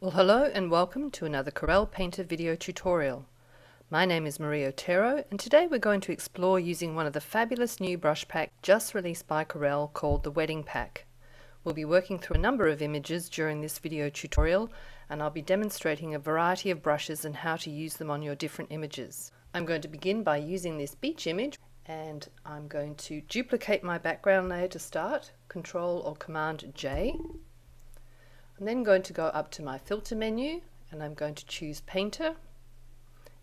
Well hello and welcome to another Corel Painter video tutorial. My name is Marie Otero and today we're going to explore using one of the fabulous new brush packs just released by Corel called the Wedding Pack. We'll be working through a number of images during this video tutorial and I'll be demonstrating a variety of brushes and how to use them on your different images. I'm going to begin by using this beach image and I'm going to duplicate my background layer to start, Control or Command J I'm then going to go up to my filter menu and I'm going to choose Painter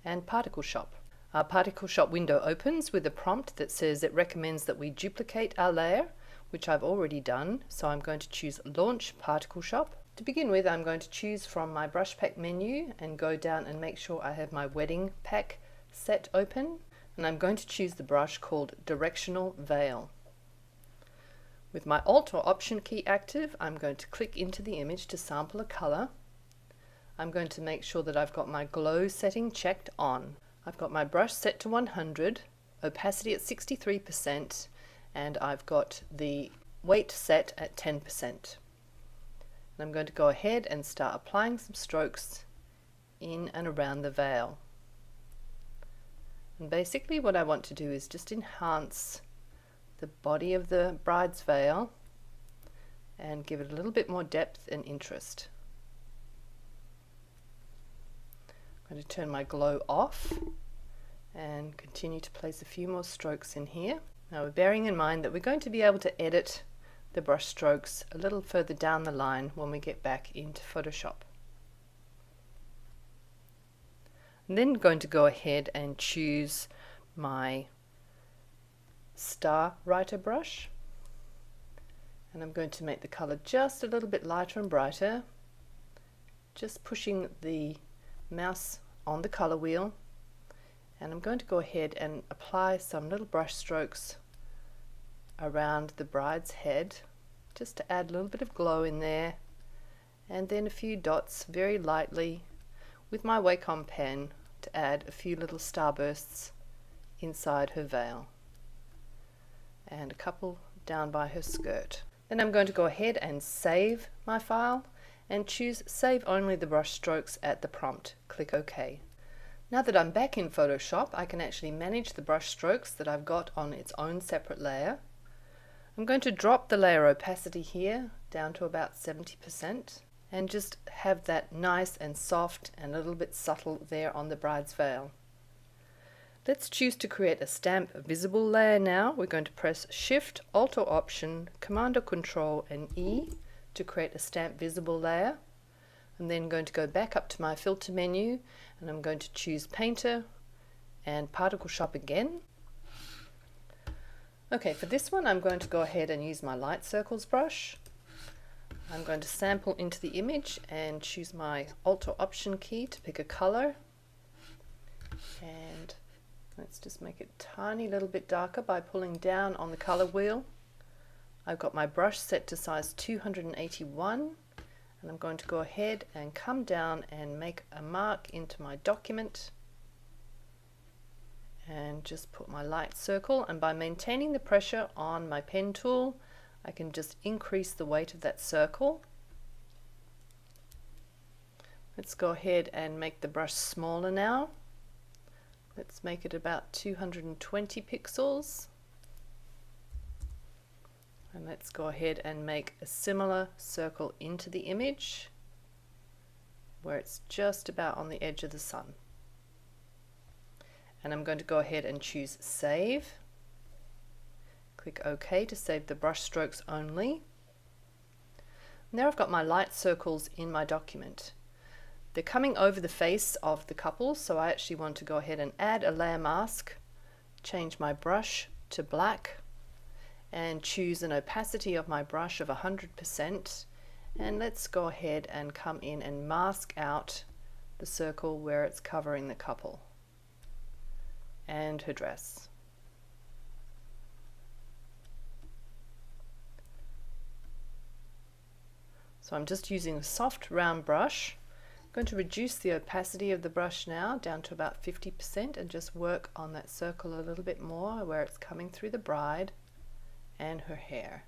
and Particle Shop. Our Particle Shop window opens with a prompt that says it recommends that we duplicate our layer, which I've already done, so I'm going to choose Launch Particle Shop. To begin with, I'm going to choose from my brush pack menu and go down and make sure I have my wedding pack set open. And I'm going to choose the brush called Directional Veil. With my Alt or Option key active, I'm going to click into the image to sample a color. I'm going to make sure that I've got my glow setting checked on. I've got my brush set to 100, opacity at 63%, and I've got the weight set at 10%. And I'm going to go ahead and start applying some strokes in and around the veil. And basically what I want to do is just enhance the body of the bride's veil and give it a little bit more depth and interest. I'm going to turn my glow off and continue to place a few more strokes in here. Now we're bearing in mind that we're going to be able to edit the brush strokes a little further down the line when we get back into Photoshop. I'm then going to go ahead and choose my star writer brush. And I'm going to make the color just a little bit lighter and brighter. Just pushing the mouse on the color wheel. And I'm going to go ahead and apply some little brush strokes around the bride's head just to add a little bit of glow in there. And then a few dots very lightly with my Wacom pen to add a few little starbursts inside her veil and a couple down by her skirt. Then I'm going to go ahead and save my file and choose Save Only the Brush Strokes at the prompt. Click OK. Now that I'm back in Photoshop, I can actually manage the brush strokes that I've got on its own separate layer. I'm going to drop the layer opacity here down to about 70% and just have that nice and soft and a little bit subtle there on the bride's veil. Let's choose to create a stamp visible layer now. We're going to press Shift, Alt or Option, Command or Control and E to create a stamp visible layer. I'm then going to go back up to my filter menu and I'm going to choose Painter and Particle Shop again. Okay, for this one I'm going to go ahead and use my Light Circles brush. I'm going to sample into the image and choose my Alt or Option key to pick a color. And Let's just make it tiny little bit darker by pulling down on the color wheel. I've got my brush set to size 281 and I'm going to go ahead and come down and make a mark into my document and just put my light circle and by maintaining the pressure on my pen tool I can just increase the weight of that circle. Let's go ahead and make the brush smaller now. Let's make it about 220 pixels. And let's go ahead and make a similar circle into the image where it's just about on the edge of the sun. And I'm going to go ahead and choose Save. Click OK to save the brush strokes only. Now I've got my light circles in my document. They're coming over the face of the couple, so I actually want to go ahead and add a layer mask, change my brush to black, and choose an opacity of my brush of 100%. And let's go ahead and come in and mask out the circle where it's covering the couple and her dress. So I'm just using a soft round brush going to reduce the opacity of the brush now down to about 50% and just work on that circle a little bit more where it's coming through the bride and her hair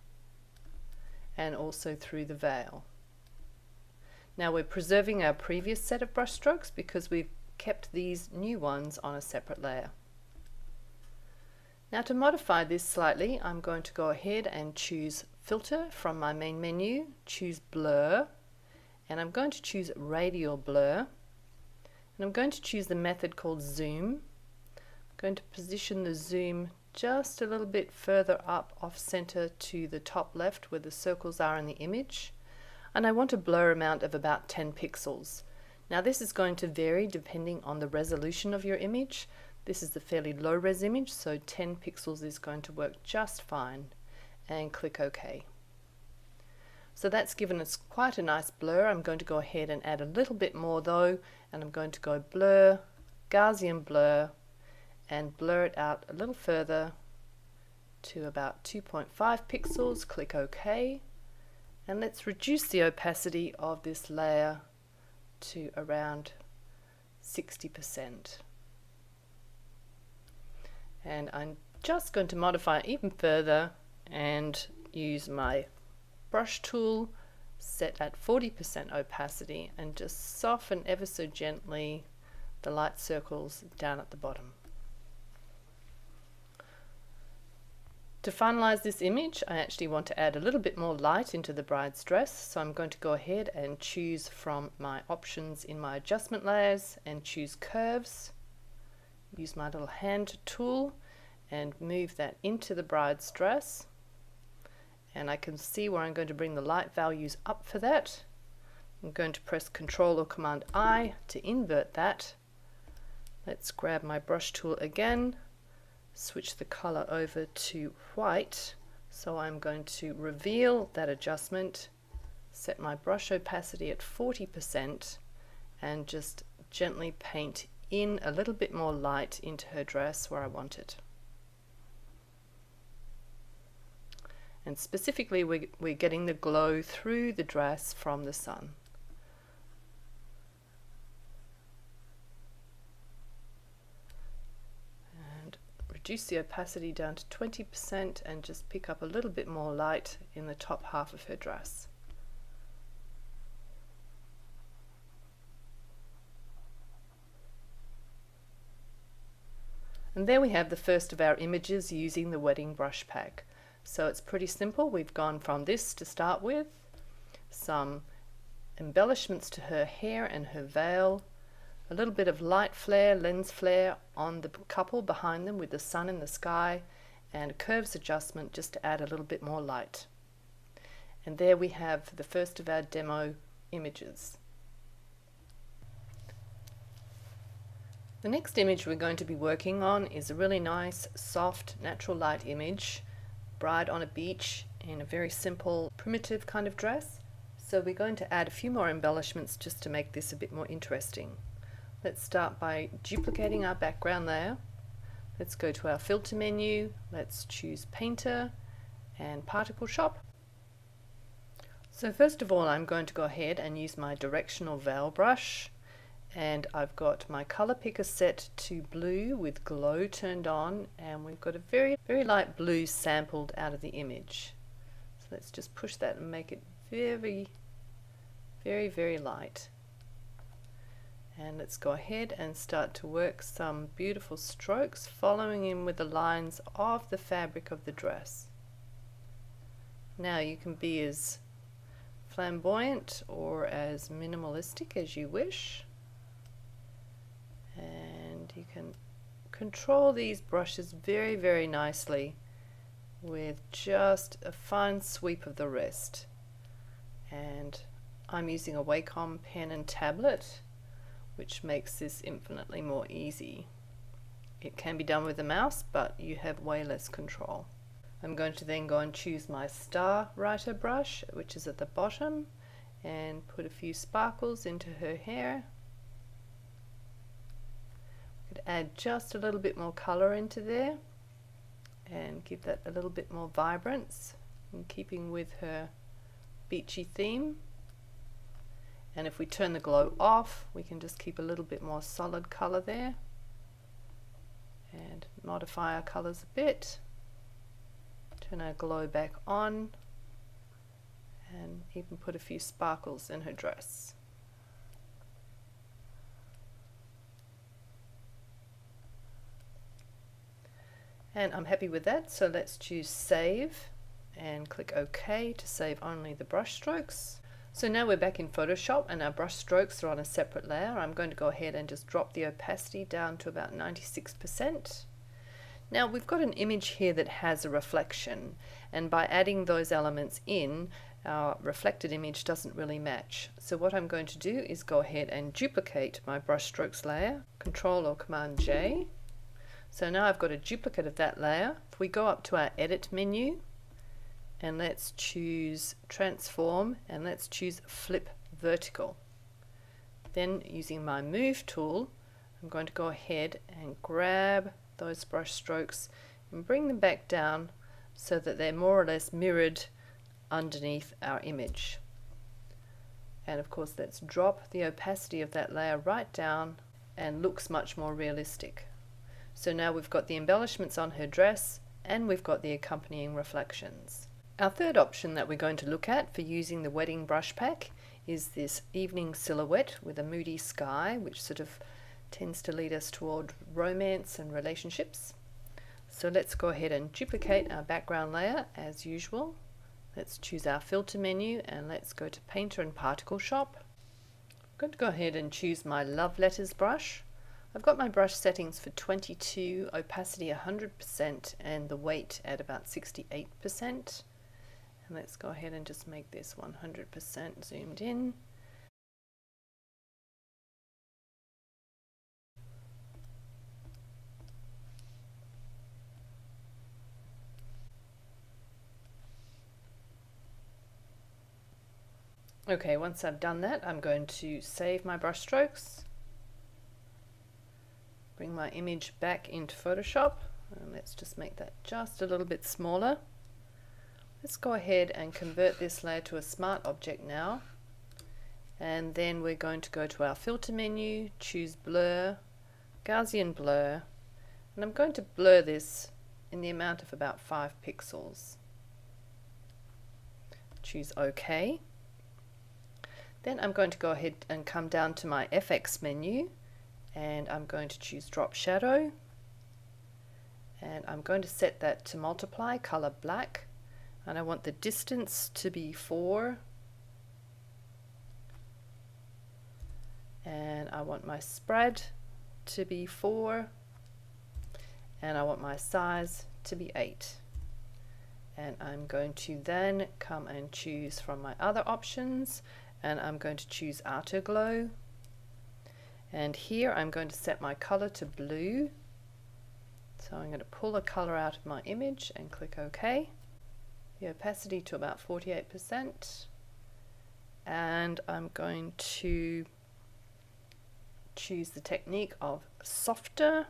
and also through the veil. Now we're preserving our previous set of brush strokes because we've kept these new ones on a separate layer. Now to modify this slightly, I'm going to go ahead and choose Filter from my main menu, choose Blur, and I'm going to choose Radial Blur, and I'm going to choose the method called Zoom. I'm going to position the zoom just a little bit further up off center to the top left where the circles are in the image, and I want a blur amount of about 10 pixels. Now this is going to vary depending on the resolution of your image, this is a fairly low res image, so 10 pixels is going to work just fine. And click OK. So that's given us quite a nice blur. I'm going to go ahead and add a little bit more though, and I'm going to go blur, Gaussian blur, and blur it out a little further to about 2.5 pixels. Click OK. And let's reduce the opacity of this layer to around 60% and I'm just going to modify even further and use my brush tool set at 40% opacity and just soften ever so gently the light circles down at the bottom. To finalize this image I actually want to add a little bit more light into the bride's dress so I'm going to go ahead and choose from my options in my adjustment layers and choose curves use my little hand tool and move that into the bride's dress and I can see where I'm going to bring the light values up for that. I'm going to press Control or Command I to invert that. Let's grab my brush tool again, switch the color over to white. So I'm going to reveal that adjustment, set my brush opacity at 40% and just gently paint in a little bit more light into her dress where I want it. And specifically we, we're getting the glow through the dress from the sun. And reduce the opacity down to 20% and just pick up a little bit more light in the top half of her dress. And there we have the first of our images using the wedding brush pack. So it's pretty simple. We've gone from this to start with, some embellishments to her hair and her veil, a little bit of light flare, lens flare on the couple behind them with the sun in the sky, and curves adjustment just to add a little bit more light. And there we have the first of our demo images. The next image we're going to be working on is a really nice, soft, natural light image, bride on a beach in a very simple, primitive kind of dress. So we're going to add a few more embellishments just to make this a bit more interesting. Let's start by duplicating our background layer. Let's go to our filter menu, let's choose painter and particle shop. So first of all I'm going to go ahead and use my directional veil brush and I've got my color picker set to blue with glow turned on and we've got a very very light blue sampled out of the image. So let's just push that and make it very very very light. And let's go ahead and start to work some beautiful strokes following in with the lines of the fabric of the dress. Now you can be as flamboyant or as minimalistic as you wish and you can control these brushes very very nicely with just a fine sweep of the wrist and I'm using a Wacom pen and tablet which makes this infinitely more easy. It can be done with a mouse but you have way less control. I'm going to then go and choose my star writer brush which is at the bottom and put a few sparkles into her hair add just a little bit more color into there and give that a little bit more vibrance in keeping with her beachy theme. And if we turn the glow off we can just keep a little bit more solid color there and modify our colors a bit. Turn our glow back on and even put a few sparkles in her dress And I'm happy with that, so let's choose Save and click OK to save only the brush strokes. So now we're back in Photoshop and our brush strokes are on a separate layer. I'm going to go ahead and just drop the opacity down to about 96%. Now we've got an image here that has a reflection and by adding those elements in our reflected image doesn't really match. So what I'm going to do is go ahead and duplicate my brush strokes layer, Control or Command J. So now I've got a duplicate of that layer. If we go up to our edit menu and let's choose transform and let's choose flip vertical. Then using my move tool I'm going to go ahead and grab those brush strokes and bring them back down so that they're more or less mirrored underneath our image. And of course let's drop the opacity of that layer right down and looks much more realistic. So now we've got the embellishments on her dress and we've got the accompanying reflections. Our third option that we're going to look at for using the wedding brush pack is this evening silhouette with a moody sky which sort of tends to lead us toward romance and relationships. So let's go ahead and duplicate our background layer as usual. Let's choose our filter menu and let's go to Painter and Particle Shop. I'm going to go ahead and choose my Love Letters brush. I've got my brush settings for 22, opacity 100% and the weight at about 68%. And let's go ahead and just make this 100% zoomed in. Okay, once I've done that, I'm going to save my brush strokes, bring my image back into Photoshop, and let's just make that just a little bit smaller. Let's go ahead and convert this layer to a smart object now. And then we're going to go to our filter menu, choose blur, Gaussian blur, and I'm going to blur this in the amount of about 5 pixels. Choose OK. Then I'm going to go ahead and come down to my FX menu and I'm going to choose drop shadow. And I'm going to set that to multiply color black. And I want the distance to be 4 and I want my spread to be 4 and I want my size to be 8 and I'm going to then come and choose from my other options. And I'm going to choose outer glow and here I'm going to set my color to blue. So I'm going to pull a color out of my image and click OK. The opacity to about 48% and I'm going to choose the technique of softer.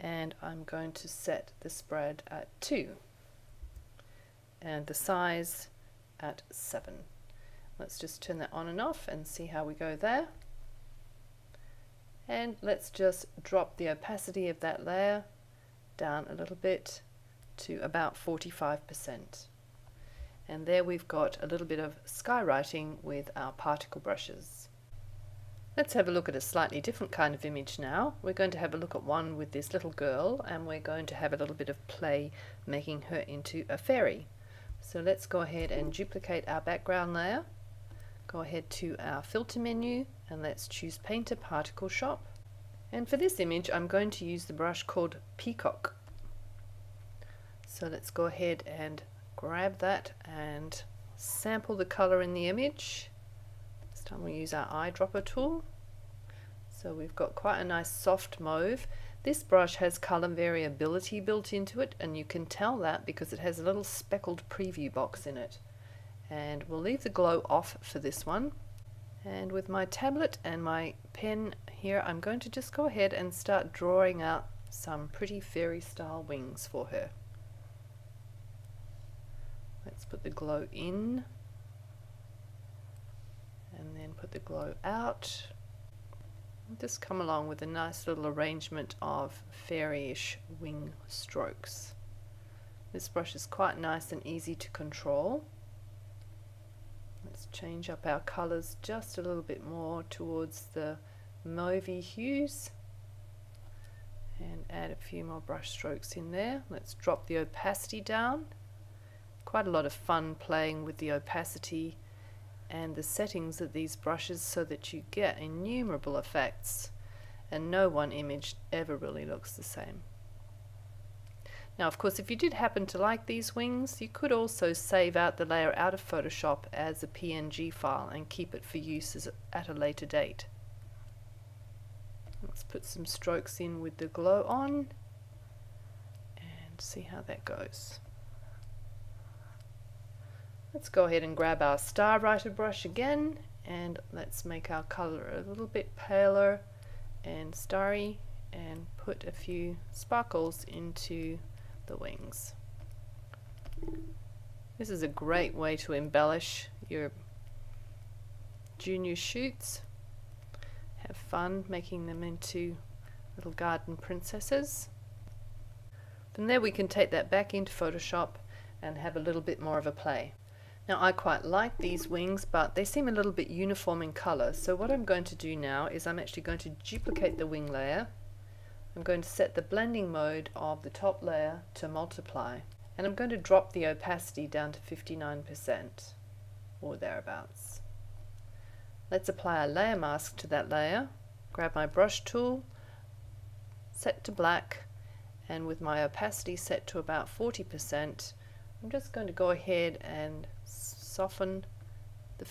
And I'm going to set the spread at 2 and the size at 7. Let's just turn that on and off and see how we go there. And let's just drop the opacity of that layer down a little bit to about 45% and there we've got a little bit of skywriting with our particle brushes. Let's have a look at a slightly different kind of image now. We're going to have a look at one with this little girl and we're going to have a little bit of play making her into a fairy. So let's go ahead and duplicate our background layer. Go ahead to our filter menu and let's choose Painter Particle Shop. And for this image I'm going to use the brush called Peacock. So let's go ahead and grab that and sample the color in the image. This time we'll use our eyedropper tool. So we've got quite a nice soft mauve. This brush has color variability built into it and you can tell that because it has a little speckled preview box in it. And we'll leave the glow off for this one. And with my tablet and my pen here, I'm going to just go ahead and start drawing out some pretty fairy style wings for her. Let's put the glow in and then put the glow out. Just come along with a nice little arrangement of fairyish wing strokes. This brush is quite nice and easy to control. Change up our colours just a little bit more towards the mauvey hues and add a few more brush strokes in there. Let's drop the opacity down. Quite a lot of fun playing with the opacity and the settings of these brushes so that you get innumerable effects and no one image ever really looks the same. Now of course if you did happen to like these wings you could also save out the layer out of Photoshop as a PNG file and keep it for use at a later date. Let's put some strokes in with the glow on and see how that goes. Let's go ahead and grab our star writer brush again and let's make our color a little bit paler and starry and put a few sparkles into the wings. This is a great way to embellish your junior shoots. Have fun making them into little garden princesses. From there we can take that back into Photoshop and have a little bit more of a play. Now I quite like these wings but they seem a little bit uniform in color so what I'm going to do now is I'm actually going to duplicate the wing layer I'm going to set the blending mode of the top layer to multiply and I'm going to drop the opacity down to 59% or thereabouts. Let's apply a layer mask to that layer, grab my brush tool, set to black and with my opacity set to about 40% I'm just going to go ahead and soften the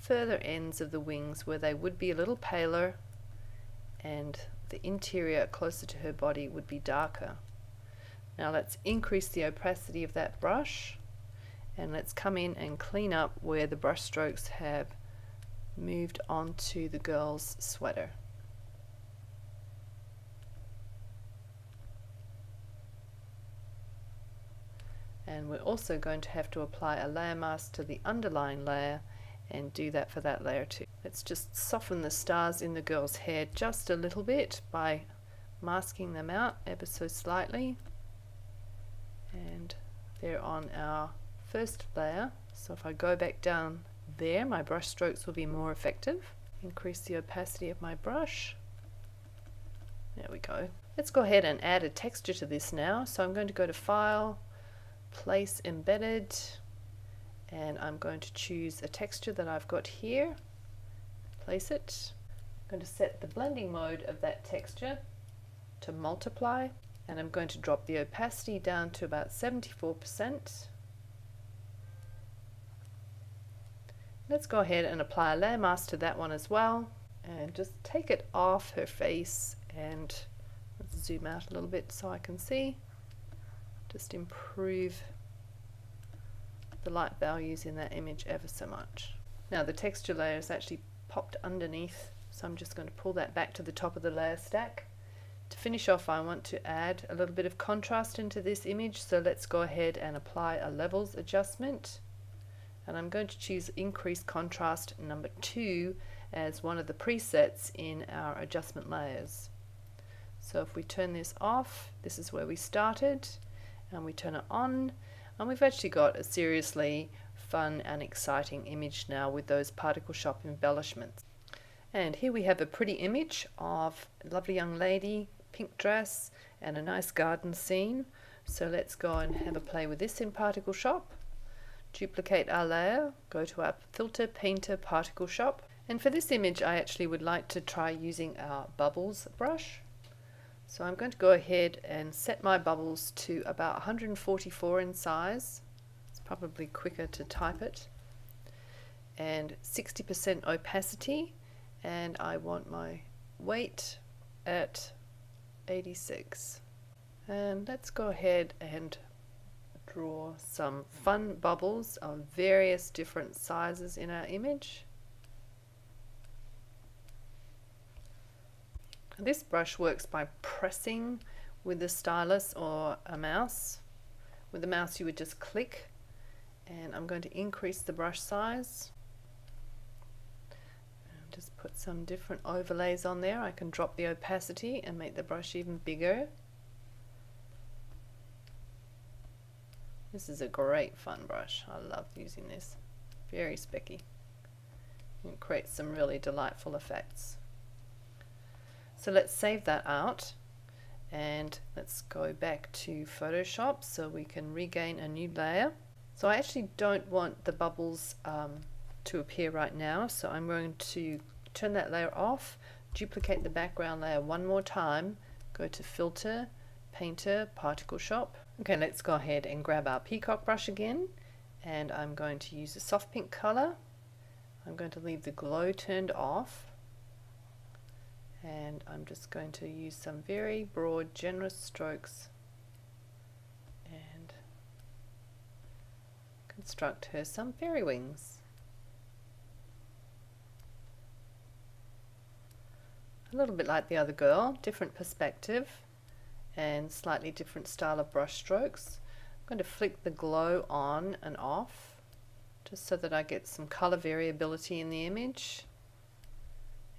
further ends of the wings where they would be a little paler and the interior closer to her body would be darker. Now let's increase the opacity of that brush and let's come in and clean up where the brush strokes have moved onto the girl's sweater. and we're also going to have to apply a layer mask to the underlying layer and do that for that layer too. Let's just soften the stars in the girl's hair just a little bit by masking them out ever so slightly. And they're on our first layer. So if I go back down there my brush strokes will be more effective. Increase the opacity of my brush. There we go. Let's go ahead and add a texture to this now. So I'm going to go to file place embedded and I'm going to choose a texture that I've got here. Place it. I'm going to set the blending mode of that texture to multiply. And I'm going to drop the opacity down to about 74% let's go ahead and apply a layer mask to that one as well. And just take it off her face and zoom out a little bit so I can see. Just improve the light values in that image ever so much. Now the texture layer is actually popped underneath so I'm just going to pull that back to the top of the layer stack. To finish off I want to add a little bit of contrast into this image so let's go ahead and apply a levels adjustment and I'm going to choose increase contrast number 2 as one of the presets in our adjustment layers. So if we turn this off, this is where we started and we turn it on and we've actually got a seriously fun and exciting image now with those particle shop embellishments. And here we have a pretty image of a lovely young lady, pink dress and a nice garden scene. So let's go and have a play with this in Particle Shop. Duplicate our layer, go to our Filter Painter Particle Shop. And for this image I actually would like to try using our Bubbles brush. So I'm going to go ahead and set my bubbles to about 144 in size. It's probably quicker to type it. And 60% opacity and I want my weight at 86. And let's go ahead and draw some fun bubbles of various different sizes in our image. This brush works by pressing with the stylus or a mouse. With the mouse you would just click and I'm going to increase the brush size. Just put some different overlays on there. I can drop the opacity and make the brush even bigger. This is a great fun brush. I love using this. Very specky. It creates some really delightful effects. So let's save that out and let's go back to Photoshop so we can regain a new layer. So I actually don't want the bubbles um, to appear right now so I'm going to turn that layer off, duplicate the background layer one more time, go to Filter, Painter, Particle Shop. Okay, let's go ahead and grab our peacock brush again and I'm going to use a soft pink color. I'm going to leave the glow turned off and I'm just going to use some very broad generous strokes and construct her some fairy wings. A little bit like the other girl, different perspective and slightly different style of brush strokes. I'm going to flick the glow on and off just so that I get some color variability in the image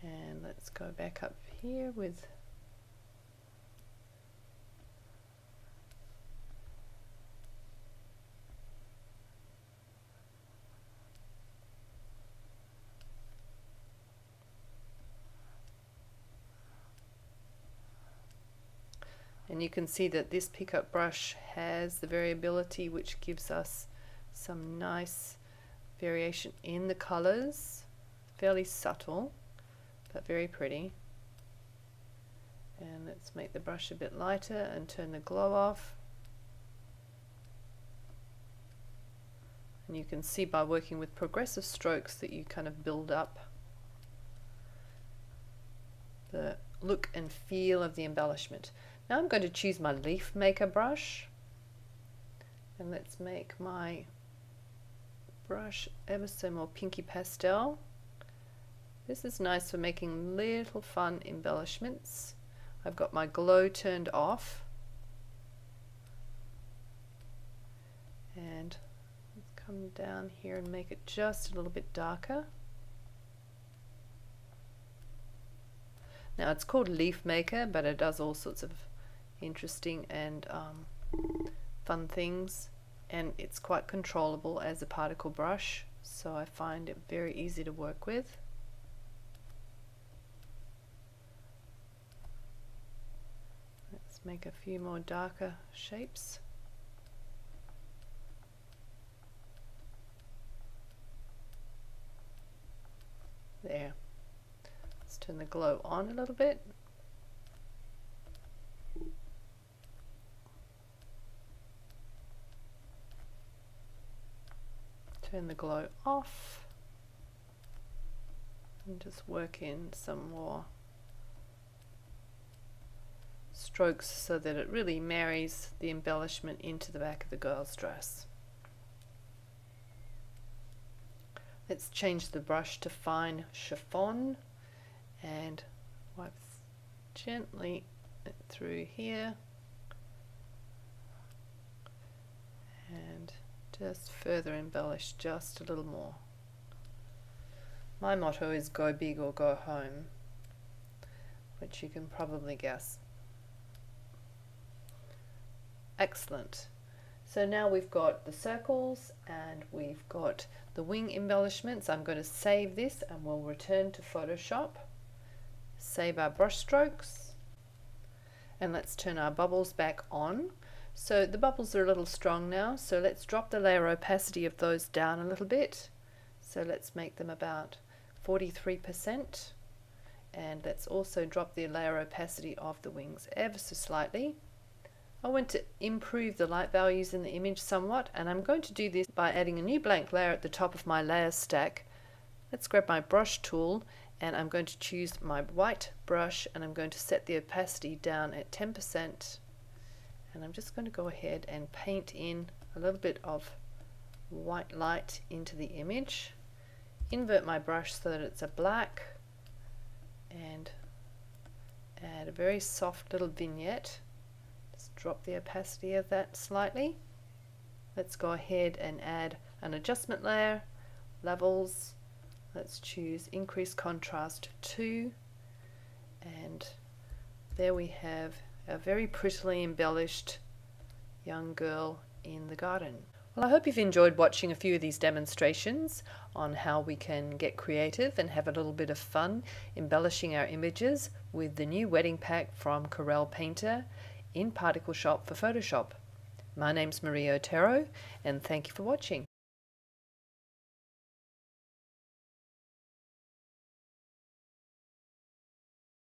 and let's go back up here with and you can see that this peacock brush has the variability which gives us some nice variation in the colors fairly subtle but very pretty and let's make the brush a bit lighter and turn the glow off and you can see by working with progressive strokes that you kind of build up the look and feel of the embellishment now I'm going to choose my leaf maker brush and let's make my brush ever so more pinky pastel. This is nice for making little fun embellishments. I've got my glow turned off and come down here and make it just a little bit darker. Now it's called Leaf Maker but it does all sorts of interesting and um, fun things and it's quite controllable as a particle brush so I find it very easy to work with. Let's make a few more darker shapes. There. Let's turn the glow on a little bit. turn the glow off and just work in some more strokes so that it really marries the embellishment into the back of the girl's dress. Let's change the brush to fine chiffon and wipe gently through here and just further embellish just a little more. My motto is go big or go home, which you can probably guess. Excellent. So now we've got the circles and we've got the wing embellishments. I'm going to save this and we'll return to Photoshop. Save our brush strokes and let's turn our bubbles back on. So the bubbles are a little strong now, so let's drop the layer opacity of those down a little bit. So let's make them about 43% and let's also drop the layer opacity of the wings ever so slightly. I want to improve the light values in the image somewhat and I'm going to do this by adding a new blank layer at the top of my layer stack. Let's grab my brush tool and I'm going to choose my white brush and I'm going to set the opacity down at 10% and I'm just going to go ahead and paint in a little bit of white light into the image. Invert my brush so that it's a black and add a very soft little vignette drop the opacity of that slightly let's go ahead and add an adjustment layer levels let's choose increase contrast 2 and there we have a very prettily embellished young girl in the garden. Well, I hope you've enjoyed watching a few of these demonstrations on how we can get creative and have a little bit of fun embellishing our images with the new wedding pack from Corel Painter. In Particle Shop for Photoshop. My name's Marie Otero and thank you for watching.